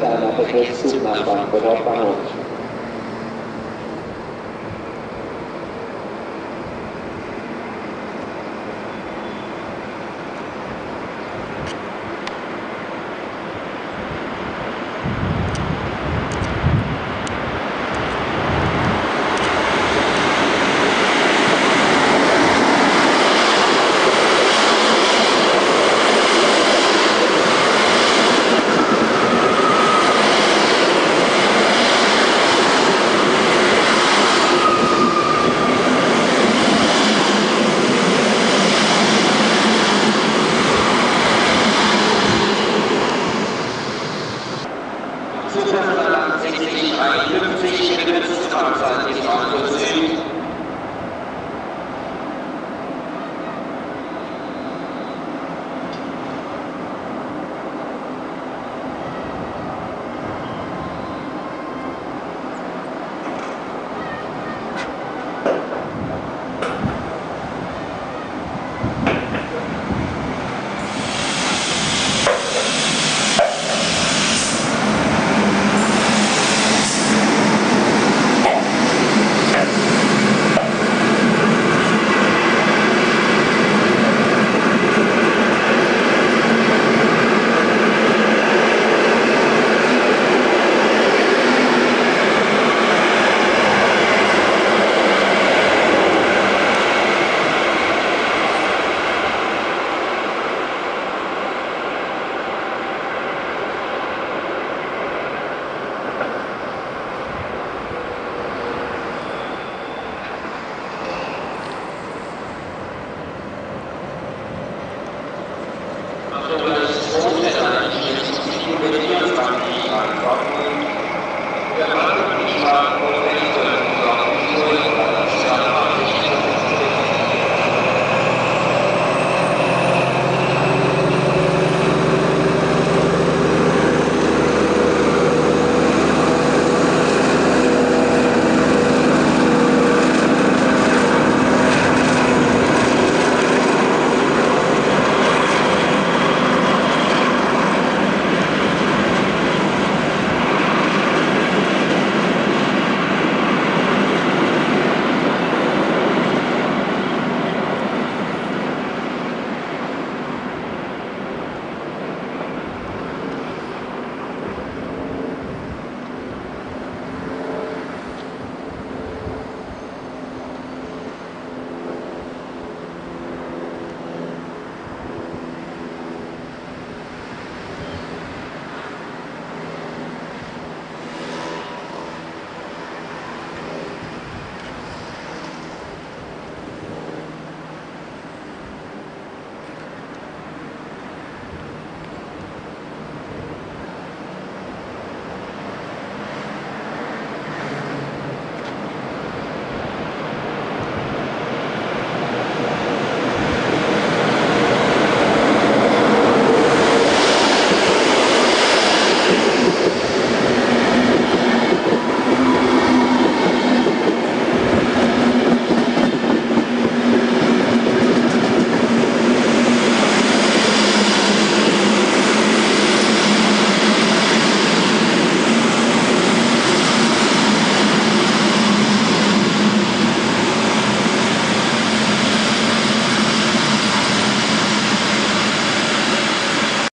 大家拿个东西麻烦，不要耽误。6053, begrenzte Fahrzeit bis